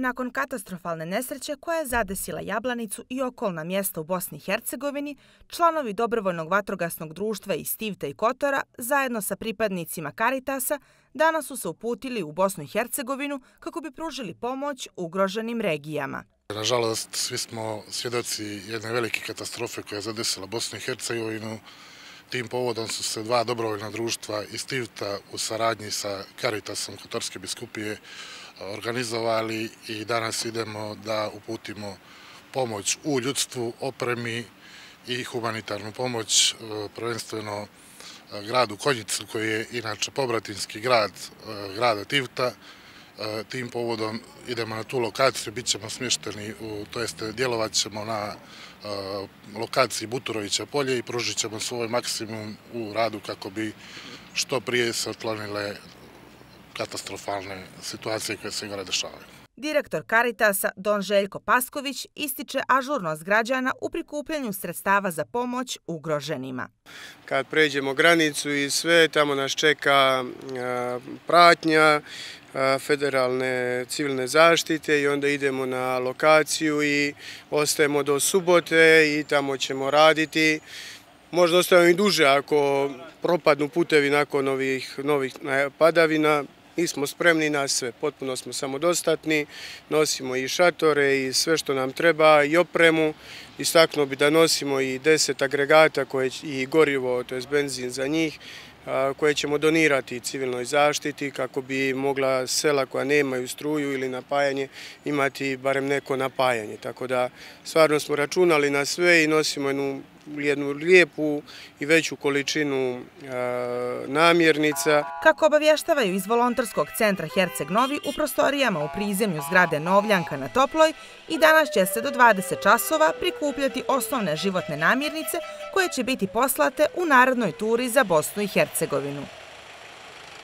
Nakon katastrofalne nesreće koja je zadesila Jablanicu i okolna mjesta u Bosni i Hercegovini, članovi Dobrovoljnog vatrogasnog društva iz Stivta i Kotora, zajedno sa pripadnicima Karitasa, danas su se uputili u Bosnu i Hercegovinu kako bi pružili pomoć ugroženim regijama. Nažalost, svi smo svjedoci jedne velike katastrofe koja je zadesila Bosnu i Hercegovinu. Tim povodom su se dva dobrovoljna društva iz Tivta u saradnji sa Karitasom Kotorske biskupije eh, organizovali i danas idemo da uputimo pomoć u ljudstvu, opremi i humanitarnu pomoć, eh, prvenstveno eh, gradu Konjicu, koji je inače pobratinski grad grada Tivta. E, tim povodom idemo na tu lokaciju, bit ćemo smješteni, to jeste djelovat ćemo na e, lokaciji Buturovića polje i pružit ćemo svoj maksimum u radu kako bi što prije se otklonile katastrofalne situacije koje se gore dešavaju. Direktor Karitasa Don Željko Pasković ističe ažurnost građana u prikupljanju sredstava za pomoć ugroženima. Kad pređemo granicu i sve, tamo nas čeka pratnja federalne civilne zaštite i onda idemo na lokaciju i ostajemo do subote i tamo ćemo raditi. Možda ostajemo i duže ako propadnu putevi nakon ovih novih padavina, Mi smo spremni na sve, potpuno smo samodostatni, nosimo i šatore i sve što nam treba i opremu. Istaknuo bi da nosimo i deset agregata i gorivo, to je benzin za njih, koje ćemo donirati civilnoj zaštiti kako bi mogla sela koja nemaju struju ili napajanje imati barem neko napajanje. Tako da stvarno smo računali na sve i nosimo jednu jednu lijepu i veću količinu namjernica. Kako obavještavaju iz volontarskog centra Herceg Novi u prostorijama u prizemlju zgrade Novljanka na Toploj i danas će se do 20 časova prikupljati osnovne životne namjernice koje će biti poslate u narodnoj turi za Bosnu i Hercegovinu. Herzegovinu.